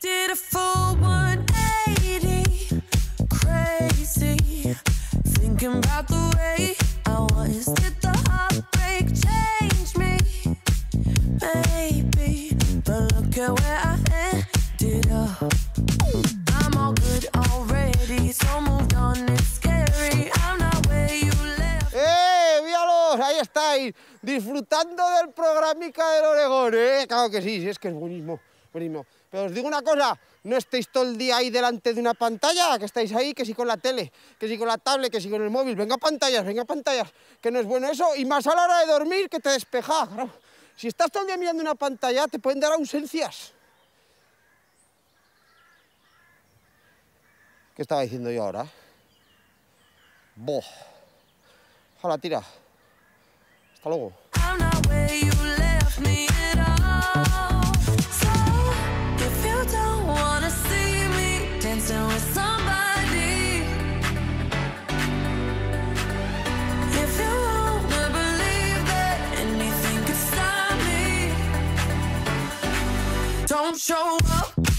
Did a full 180, crazy. Thinking about the way I was. Did the heartbreak change me? Maybe, but look at where I ended up. I'm all good already, so moved on. It's scary. I'm not where you left. ¡Eh! ¡Míralos! Ahí estáis, disfrutando del programica del Oregón, ¿eh? Claro que sí, es que es buenísimo, buenísimo. Pero os digo una cosa, no estéis todo el día ahí delante de una pantalla, que estáis ahí, que si con la tele, que si con la tablet, que si con el móvil, venga pantallas, venga pantallas, que no es bueno eso, y más a la hora de dormir, que te despeja, claro. Si estás todo el día mirando una pantalla, te pueden dar ausencias. ¿Qué estaba diciendo yo ahora? Boh. Ojalá, tira. Hasta luego. Don't show up.